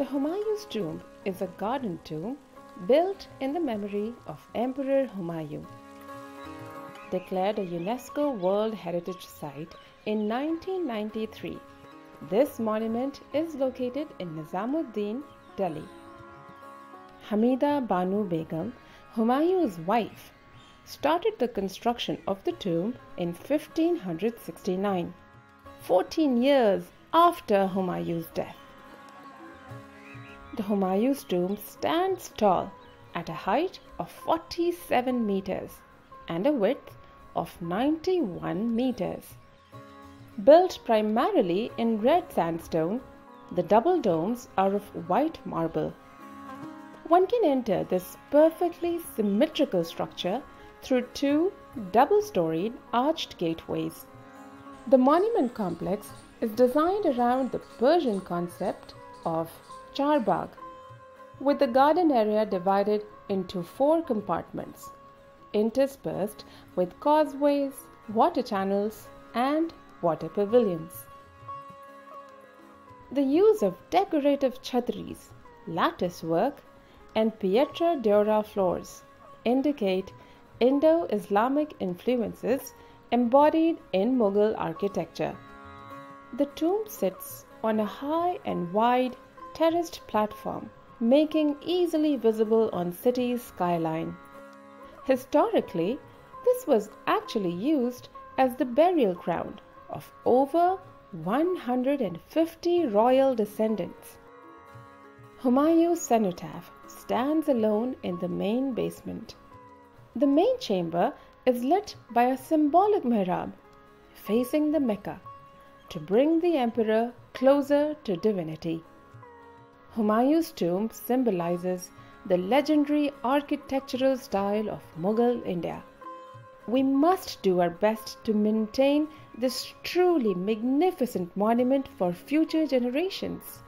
The Humayun's tomb is a garden tomb built in the memory of Emperor Humayun. Declared a UNESCO World Heritage Site in 1993, this monument is located in Nizamuddin, Delhi. Hamida Banu Begum, Humayun's wife, started the construction of the tomb in 1569, 14 years after Humayun's death. The Humayun's tomb stands tall at a height of 47 meters and a width of 91 meters. Built primarily in red sandstone, the double domes are of white marble. One can enter this perfectly symmetrical structure through two double storied arched gateways. The monument complex is designed around the Persian concept of Charbagh, with the garden area divided into four compartments, interspersed with causeways, water channels, and water pavilions. The use of decorative chhatris, lattice work, and pietra dura floors indicate Indo Islamic influences embodied in Mughal architecture. The tomb sits on a high and wide terraced platform, making easily visible on city's skyline. Historically, this was actually used as the burial ground of over 150 royal descendants. Humayun's cenotaph stands alone in the main basement. The main chamber is lit by a symbolic mihrab facing the Mecca to bring the emperor closer to divinity. Humayun's tomb symbolizes the legendary architectural style of Mughal India. We must do our best to maintain this truly magnificent monument for future generations.